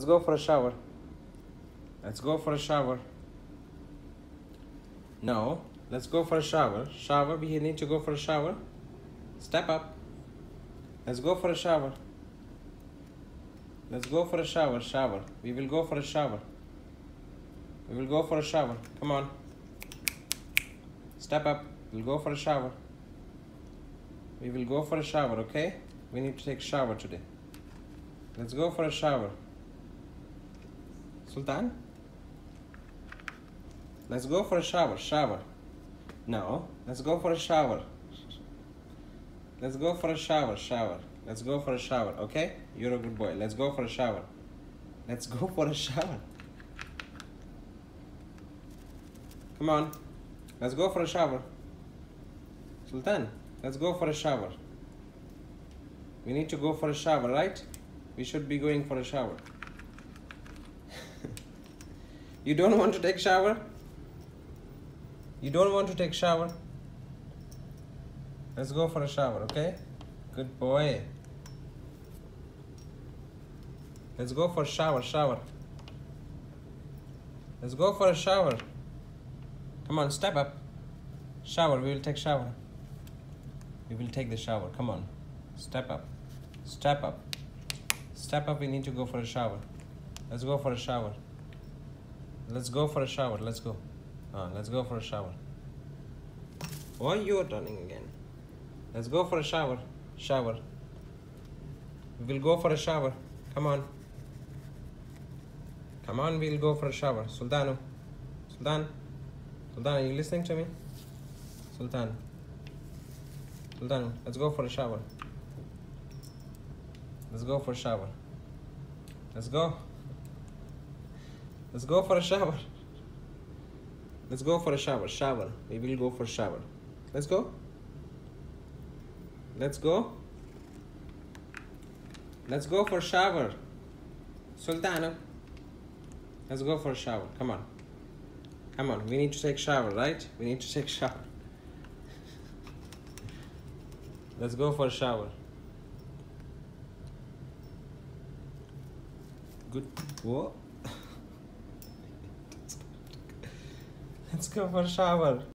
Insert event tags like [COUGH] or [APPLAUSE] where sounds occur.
Let's go for a shower. Let's go for a shower. No, let's go for a shower. Shower, we need to go for a shower. Step up. Let's go for a shower. Let's go for a shower. Shower. We will go for a shower. We will go for a shower. Come on. Step up. We'll go for a shower. We will go for a shower, okay? We need to take shower today. Let's go for a shower. Sultan? Let's go for a shower. Shower. No. Let's go for a shower. Let's go for a shower. Shower. Let's go for a shower, okay? You're a good boy. Let's go for a shower. Let's go for a shower. Come on. Let's go for a shower. Sultan, let's go for a shower. We need to go for a shower, right? We should be going for a shower. You don't want to take shower? You don't want to take shower? Let's go for a shower, okay? Good boy. Let's go for a shower, shower. Let's go for a shower. Come on, step up. Shower, we will take shower. We will take the shower. Come on. Step up. Step up. Step up, we need to go for a shower. Let's go for a shower. Let's go for a shower. Let's go. Uh, let's go for a shower. Why you are turning again? Let's go for a shower. Shower. We'll go for a shower. Come on. Come on, we'll go for a shower. Sultano. Sultan. Sultan, are you listening to me? Sultan. Sultan, let's go for a shower. Let's go for a shower. Let's go. Let's go for a shower. Let's go for a shower. Shower. We will go for shower. Let's go. Let's go. Let's go for shower. Sultana. Let's go for a shower. Come on. Come on. We need to take shower, right? We need to take [LAUGHS] shower. Let's go for a shower. Good. What? Let's go for a shower.